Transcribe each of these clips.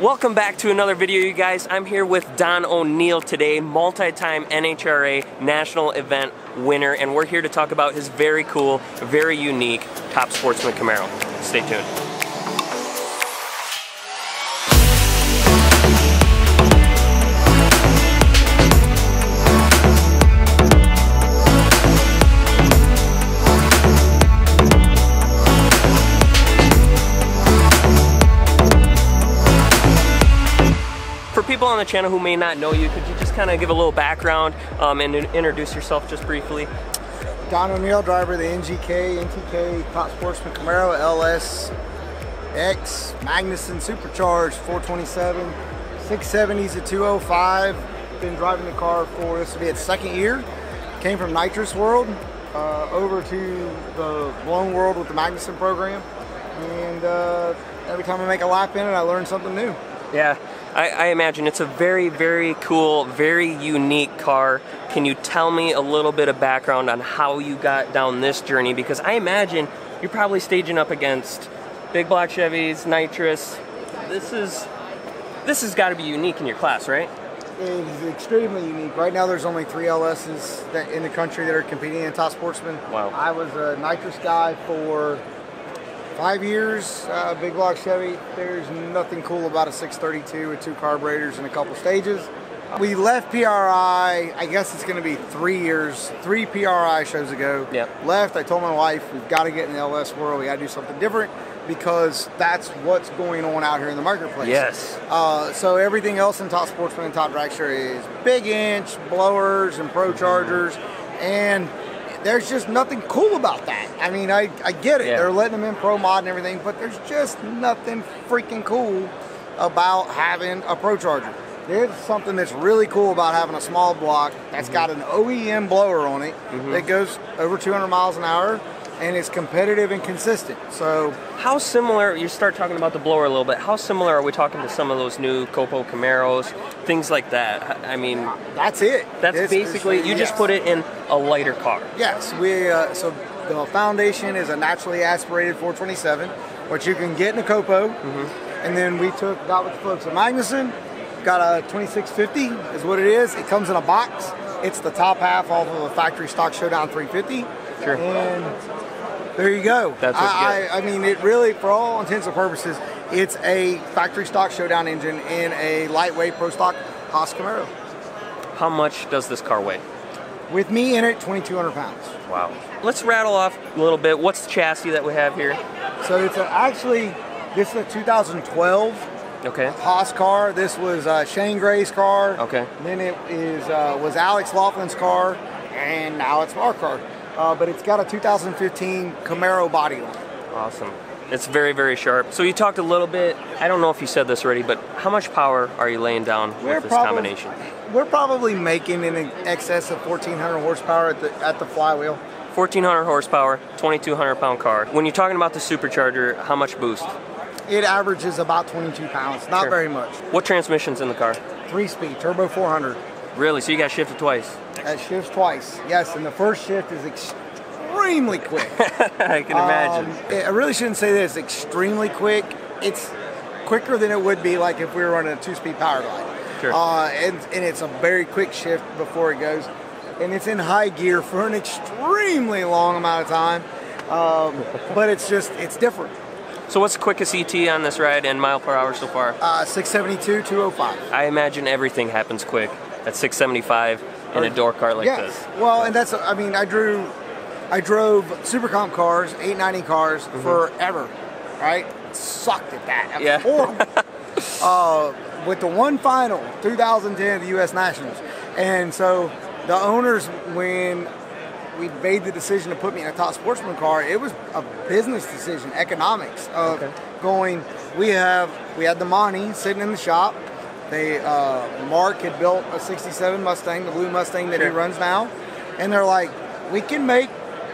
Welcome back to another video, you guys. I'm here with Don O'Neal today, multi-time NHRA national event winner, and we're here to talk about his very cool, very unique Top Sportsman Camaro. Stay tuned. On the channel who may not know you, could you just kind of give a little background um, and introduce yourself just briefly? Don O'Neal, driver of the NGK, NTK, Top Sportsman Camaro, LS, X, Magnuson Supercharged, 427, 670s at 205. Been driving the car for, this will be its second year. Came from Nitrous World uh, over to the Blown World with the Magnuson program. And uh, every time I make a lap in it, I learn something new. Yeah, I, I, imagine it's a very, very cool, very unique car. Can you tell me a little bit of background on how you got down this journey? Because I imagine you're probably staging up against big block Chevys, nitrous. This is this has got to be unique in your class, right? It is extremely unique. Right now, there's only three LSs that in the country that are competing in top sportsman. Wow. I was a nitrous guy for Five years, uh, big block Chevy. There's nothing cool about a 632 with two carburetors and a couple stages. We left PRI, I guess it's going to be three years, three PRI shows ago. Yep. Left, I told my wife, we've got to get in the LS world. We got to do something different because that's what's going on out here in the marketplace. Yes. Uh, so everything else in Top Sportsman and Top Dragster is big inch, blowers, and Pro Chargers. And there's just nothing cool about that. I mean, I, I get it. Yeah. They're letting them in pro mod and everything, but there's just nothing freaking cool about having a pro charger. There's something that's really cool about having a small block that's mm-hmm. got an OEM blower on it mm-hmm. that goes over 200 miles an hour and it's competitive and consistent. So, how similar? You start talking about the blower a little bit. How similar are we talking to some of those new Copo Camaros, things like that? I mean, that's it. That's it's, basically it's, you yes. just put it in a lighter car. Yes, we. Uh, so the foundation is a naturally aspirated 427, which you can get in a Copo, mm-hmm. and then we took got with the folks at Magnuson. Got a 2650 is what it is. It comes in a box. It's the top half off of a factory stock Showdown 350. Sure. And there you go. That's I, I, I, mean, it really, for all intents and purposes, it's a factory stock showdown engine in a lightweight pro stock Haas Camaro. How much does this car weigh? With me in it, 2,200 pounds. Wow. Let's rattle off a little bit. What's the chassis that we have here? So it's a, actually, this is a 2012 Okay. Haas car. This was uh, Shane Gray's car. Okay. Then it is uh, was Alex Laughlin's car, and now it's our car uh, but it's got a 2015 Camaro body on it. Awesome. It's very, very sharp. So you talked a little bit, I don't know if you said this already, but how much power are you laying down we're with this probably, combination? We're probably making in excess of 1,400 horsepower at the, at the flywheel. 1,400 horsepower, 2,200 pound car. When you're talking about the supercharger, how much boost? It averages about 22 pounds, not sure. very much. What transmission's in the car? Three speed, turbo 400. Really? So you got shifted twice? That shifts twice, yes, and the first shift is extremely quick. I can imagine. Um, I really shouldn't say this extremely quick. It's quicker than it would be like if we were running a two-speed power glide. Sure. Uh, and, and it's a very quick shift before it goes. And it's in high gear for an extremely long amount of time. Um, but it's just, it's different. So what's the quickest ET on this ride and mile per hour so far? Uh, 672, 205. I imagine everything happens quick at 675 in a door cart like yes. this. Well, and that's, I mean, I drew, I drove super comp cars, 890 cars mm-hmm. forever, right? Sucked at that. yeah. Horrible. uh, with the one final, 2010, the U.S. Nationals. And so the owners, when we made the decision to put me in a top sportsman car, it was a business decision, economics of okay. going. We have we had the money sitting in the shop. They uh, Mark had built a '67 Mustang, the blue Mustang that sure. he runs now, and they're like, we can make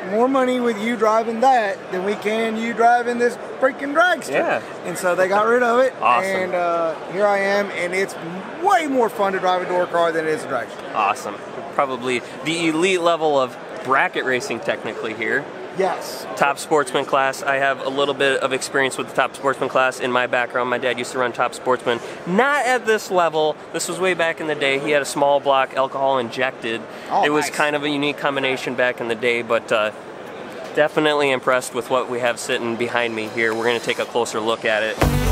more money with you driving that than we can you driving this freaking dragster. Yeah. And so they got rid of it. awesome. And uh, here I am, and it's way more fun to drive a door car than it is a dragster. Awesome. Probably the elite level of bracket racing technically here. Yes. Top Sportsman class. I have a little bit of experience with the Top Sportsman class in my background. My dad used to run Top Sportsman. Not at this level. This was way back in the day. He had a small block alcohol injected. Oh, it was nice. kind of a unique combination back in the day, but uh, definitely impressed with what we have sitting behind me here. We're going to take a closer look at it.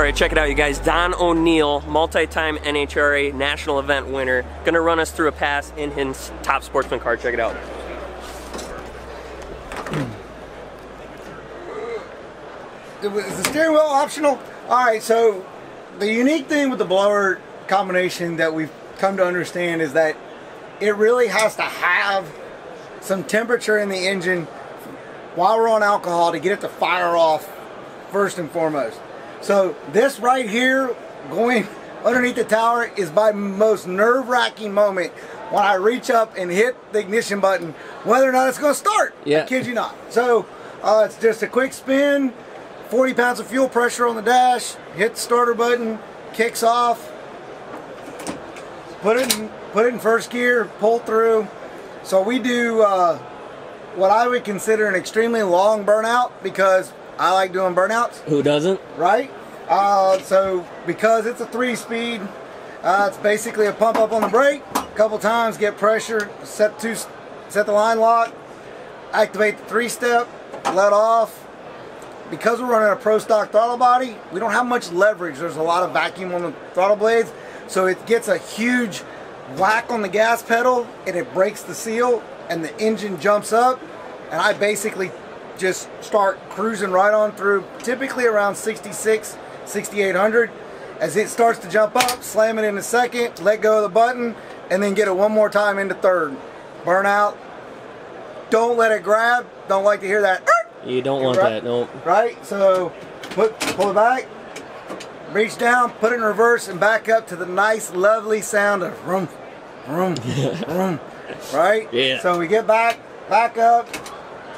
All right, check it out, you guys. Don O'Neal, multi-time NHRA national event winner, gonna run us through a pass in his top sportsman car. Check it out. Is the steering wheel optional? All right, so the unique thing with the blower combination that we've come to understand is that it really has to have some temperature in the engine while we're on alcohol to get it to fire off first and foremost. So this right here going underneath the tower is my most nerve-wracking moment when I reach up and hit the ignition button, whether or not it's going to start. Yeah. I kid you not. So uh, it's just a quick spin, 40 pounds of fuel pressure on the dash, hit the starter button, kicks off, put it in, put it in first gear, pull through. So we do uh, what I would consider an extremely long burnout because I like doing burnouts Who doesn't? right? Uh, so because it's a three speed, uh, it's basically a pump up on the brake, a couple times, get pressure, set two, set the line lock, activate the three step, let off. Because we're running a pro stock throttle body, we don't have much leverage. There's a lot of vacuum on the throttle blades, so it gets a huge whack on the gas pedal and it breaks the seal and the engine jumps up and I basically just start cruising right on through typically around 66 6800 as it starts to jump up slam it in into second let go of the button and then get it one more time into third. Burnout don't let it grab. Don't like to hear that. You don't want that, no. right? So put pull it back. Reach down put it in reverse and back up to the nice lovely sound of vroom vroom vroom. Right? Yeah. so we get back back up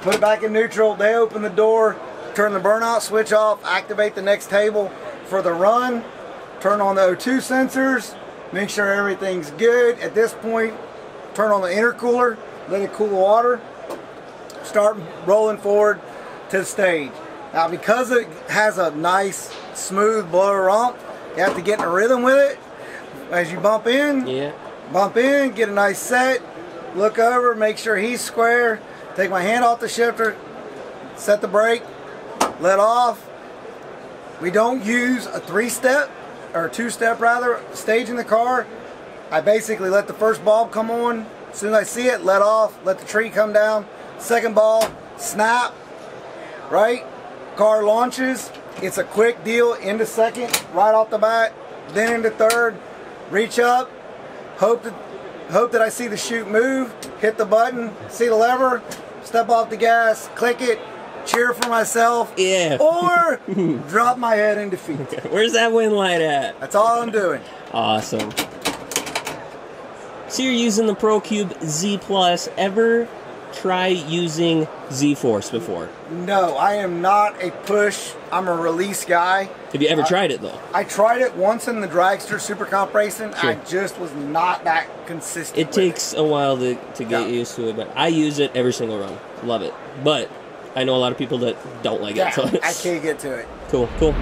put it back in neutral they open the door turn the burnout switch off activate the next table for the run turn on the O2 sensors make sure everything's good at this point turn on the intercooler let it cool the water start rolling forward to the stage. Now, because it has a nice, smooth blower rump, you have to get in a rhythm with it. As you bump in, Yeah. bump in, get a nice set, look over, make sure he's square, take my hand off the shifter, set the brake, let off. We don't use a three-step, or two-step rather, stage in the car. I basically let the first bulb come on. As soon as I see it, let off, let the tree come down. Second bulb, snap, right? Car launches. It's a quick deal into second, right off the bat, then into third. Reach up, hope that hope that I see the chute move, hit the button, see the lever, step off the gas, click it, cheer for myself, Yeah. or drop my head in defeat. Where's that wind light at? That's all I'm doing. Awesome. So you're using the ProCube Z Plus. Ever try using Z Force before? No, I am not a push. I'm a release guy. Have you ever tried it though? I tried it once in the dragster super comp racing. I just was not that consistent. It takes a while to, to get Yeah. used to it, but I use it every single run. Love it. But I know a lot of people that don't like Yeah, it. So I can't get to it. Cool, cool.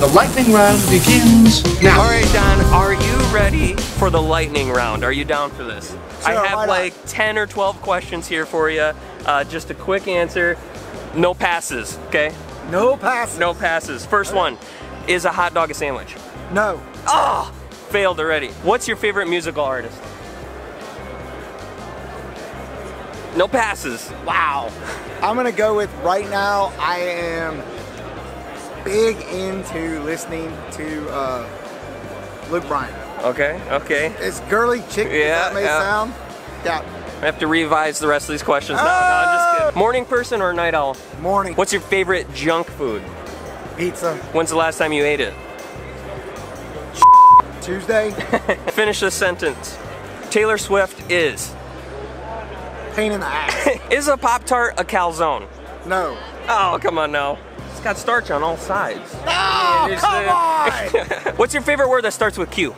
The lightning round begins now. All right, Don, are you ready for the lightning round? Are you down for this? I Sure, why have like 10 or 12 questions here for you. Uh, just a quick answer. No passes, okay? No passes. No passes. First one is a hot dog a sandwich? No. Oh, failed already. What's your favorite musical artist? No passes. Wow. I'm gonna go with right now. I am big into listening to uh, Luke Bryan. Okay, okay. It's girly chick. Yeah, that may yeah. sound. Yeah. I have to revise the rest of these questions now. No, I'm just Oh! kidding. Morning person or night owl? Morning. What's your favorite junk food? pizza? When's the last time you ate it? Tuesday. Finish this sentence. Taylor Swift is. pain in the ass. Is a Pop Tart a calzone? no. Oh, come on now. Got starch on all sides. Oh, come uh, on! What's your favorite word that starts with Q?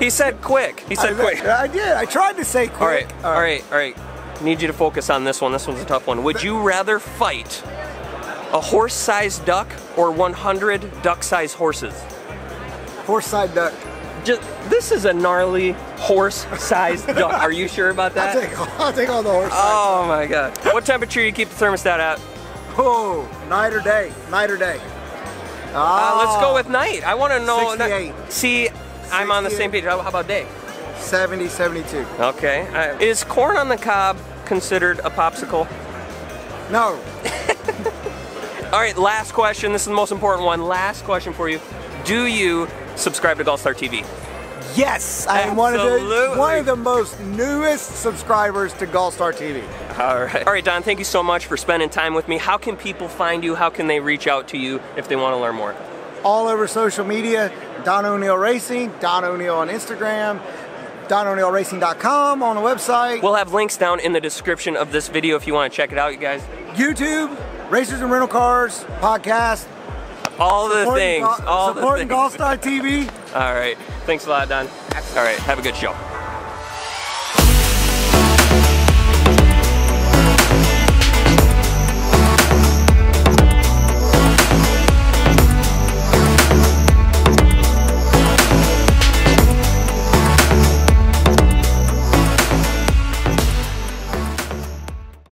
He said quick. He said I, quick. I did. I tried to say quick. All right, all right, all right. Need you to focus on this one. This one's a tough one. Would you rather fight a horse-sized duck or 100 duck-sized horses? Horse-sized duck. Just, this is a gnarly horse-sized duck. Are you sure about I'll that? take, I'll take all the horse side. Oh my god. What temperature you keep the thermostat at? Oh, night or day? Night or day? Uh, Ah, let's go with night. I want to know. 68. See, I'm on the same page. How, how about day? 70, 72. Okay. Uh, is corn on the cob considered a popsicle? No. All right, last question. This is the most important one. Last question for you. Do you subscribe to GallStar TV? Yes, I am one of the one of the most newest subscribers to GallStar TV. All right. All right, Don, thank you so much for spending time with me. How can people find you? How can they reach out to you if they want to learn more? All over social media, Don O'Neal Racing, Don O'Neal on Instagram, DonO'NealRacing.com on the website, We'll have links down in the description of this video if you want to check it out, you guys. YouTube, Racers in Rental Cars podcast, All the supporting things. All the supporting things. GallStar TV. All right. Thanks a lot, Don. All right. Have a good show.